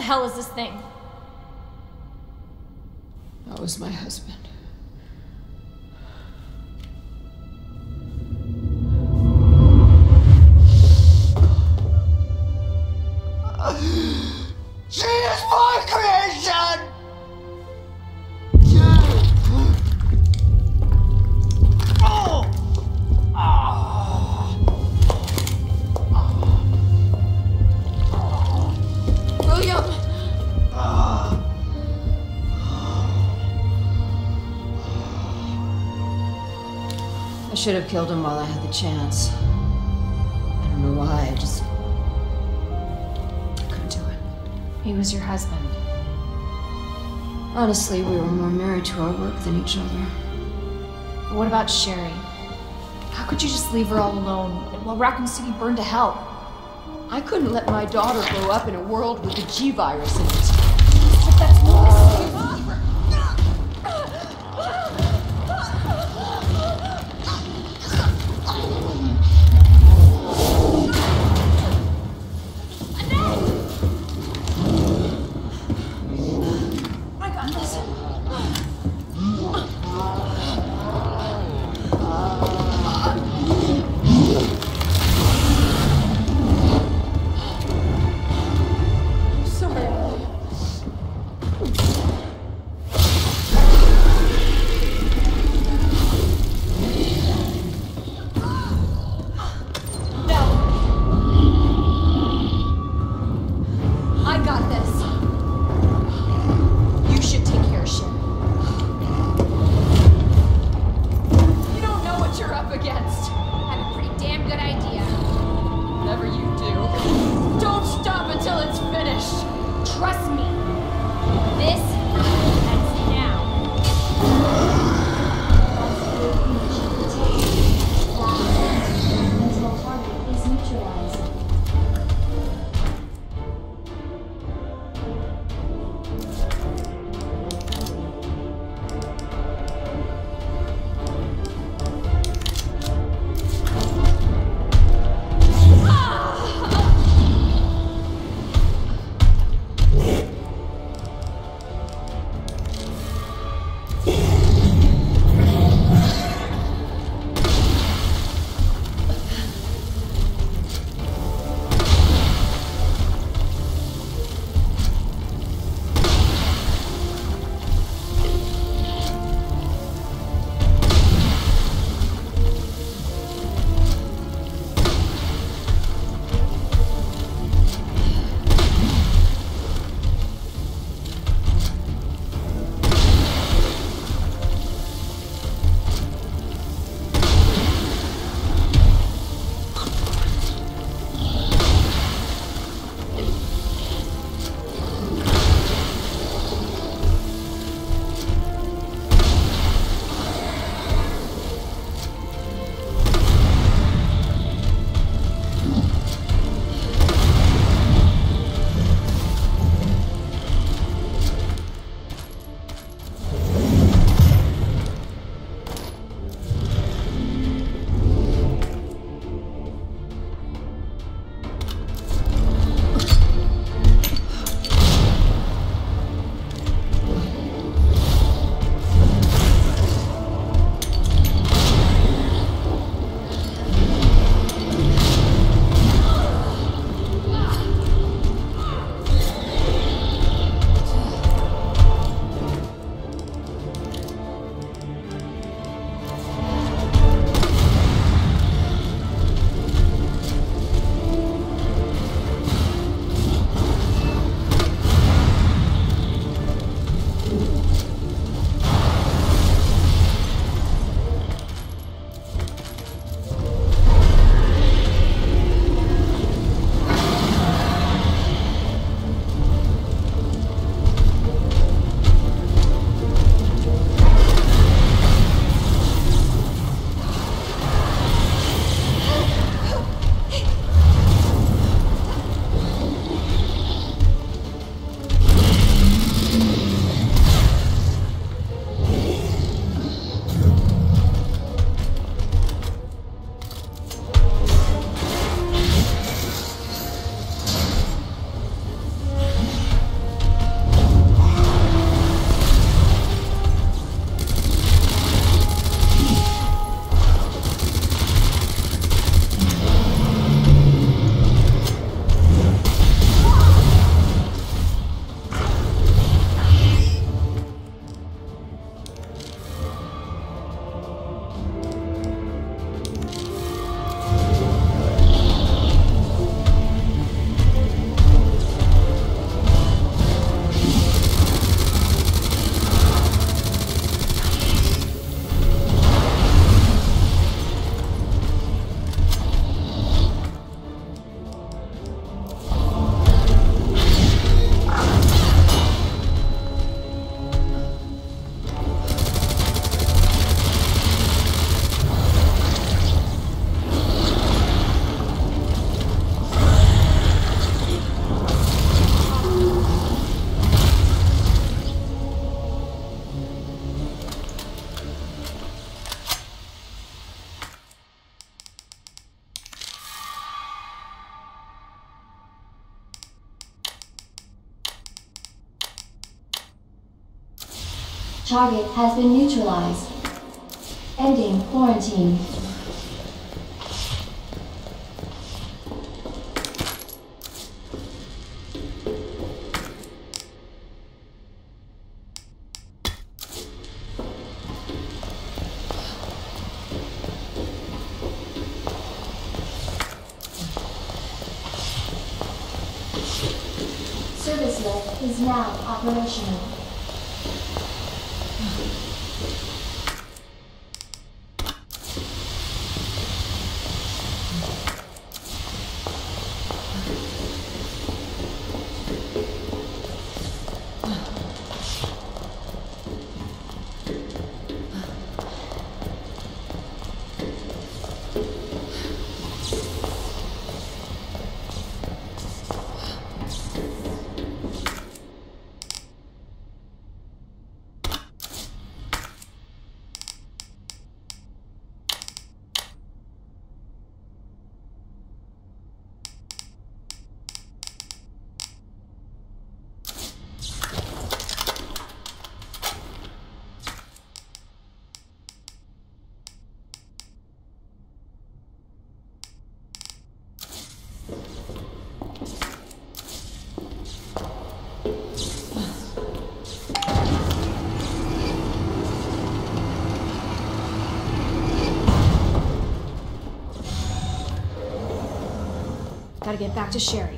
hell is this thing? That was my husband. Should have killed him while I had the chance. I don't know why, I just. I couldn't do it. He was your husband. Honestly, we were more married to our work than each other. What about Sherry? How could you just leave her all alone while Raccoon City burned to hell? I couldn't let my daughter grow up in a world with the G virus in it. But that's not I Target has been neutralized. Ending quarantine. Gotta get back to Sherry.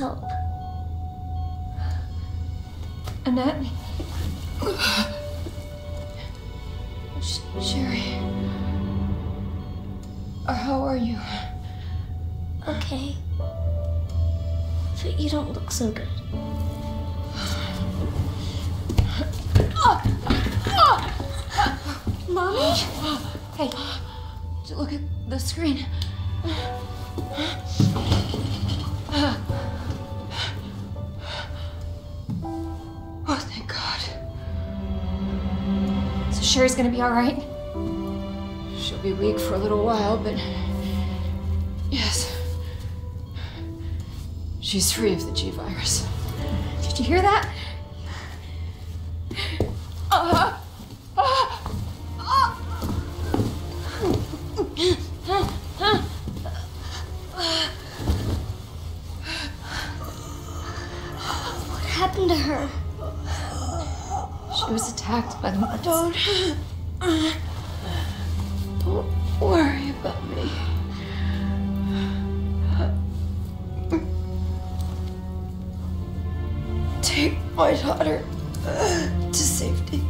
Help. Annette. Sh- Sherry. How are you? Okay. But you don't look so good. Mommy? Hey, look at the screen. Sherry's gonna be all right? She'll be weak for a little while, but yes. She's free of the G virus. Did you hear that? Uh, my daughter uh, to safety.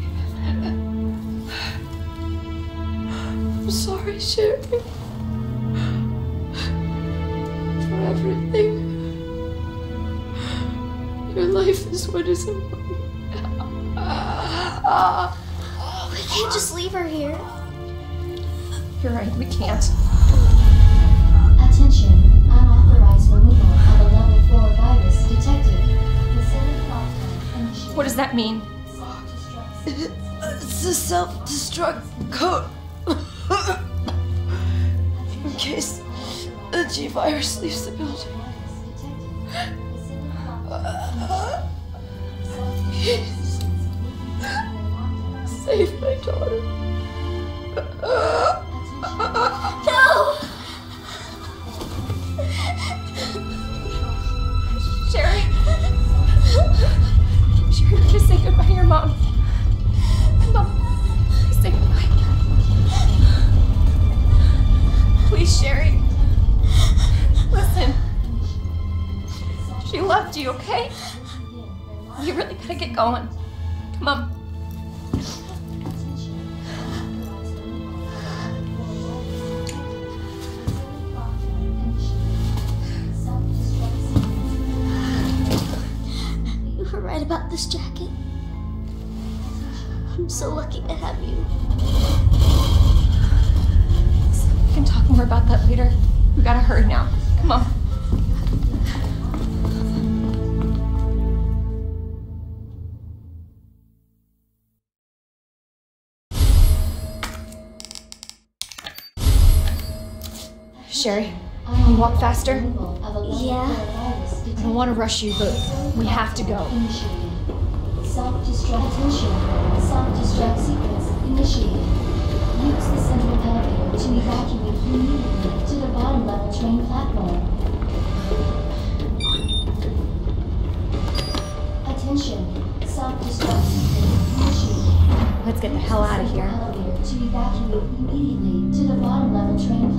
I'm sorry, Sherry. For everything. Your life is what is important. We can't just leave her here. You're right, we can't. Attention, unauthorized removal of a level 4 virus detected. What does that mean? It's a self-destruct code. In case the G virus leaves the building. Save my daughter. Mom. Mom, please say goodbye. Please, Sherry. Listen. She loved you, okay? You really gotta get going. Come on. I'm so lucky to have you. We can talk more about that later. We gotta hurry now. Come on. Sherry, can you walk faster? Yeah. I don't want to rush you, but we have to go. Self-destruct attention. Self-destruct sequence initiated. Use the central elevator to evacuate immediately to the bottom level train platform. Attention. Self-destruct sequence initiated. Let's get the hell out of here. Elevator to evacuate immediately to the bottom level train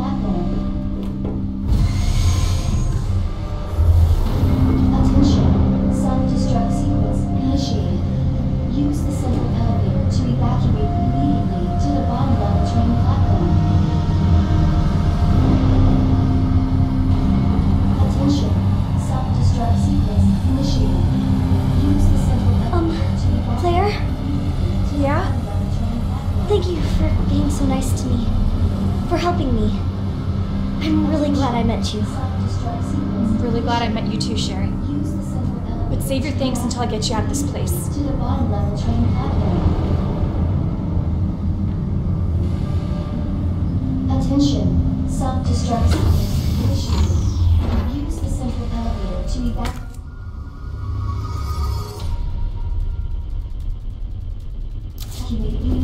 out of this place. to the bottom level train platform. Attention, self-destruct initiated. Use the central elevator to. Evacuate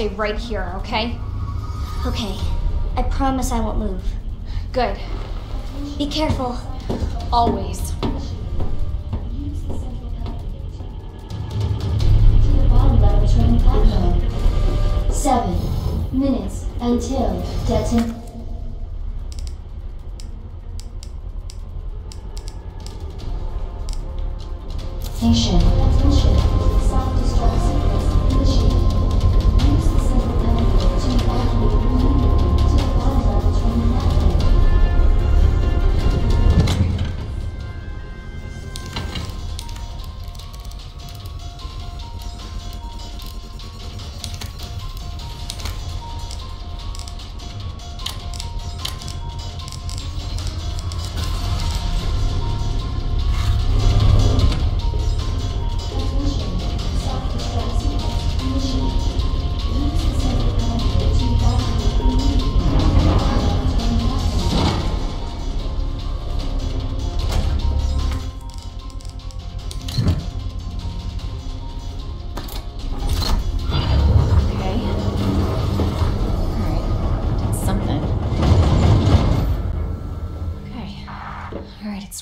stay right here, okay? Okay. I promise I won't move. Good. Be careful. Always. Seven minutes until detonation. Station.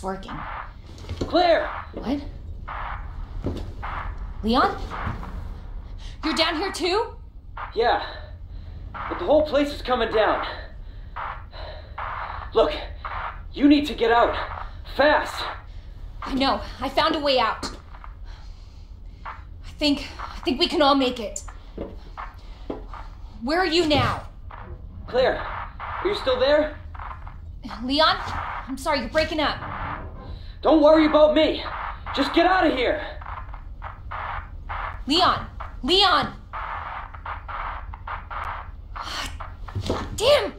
Working. Claire! What? Leon? You're down here too? Yeah. But the whole place is coming down. Look, you need to get out. Fast! I know. I found a way out. I think. I think we can all make it. Where are you now? Claire, are you still there? Leon? I'm sorry, you're breaking up. Don't worry about me. Just get out of here. Leon! Leon! Ah, damn!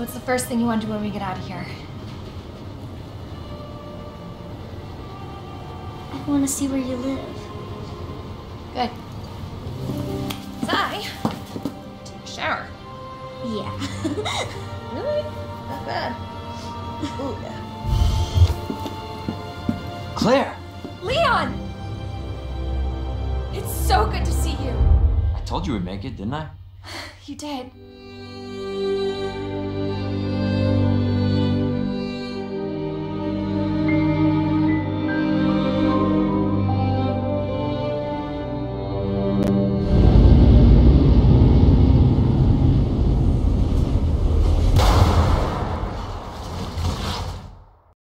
What's the first thing you want to do when we get out of here? I want to see where you live. Good. Zai, take a shower. Yeah. Really? Not bad. Ooh, yeah. Claire! Leon! It's so good to see you. I told you we'd make it, didn't I? You did.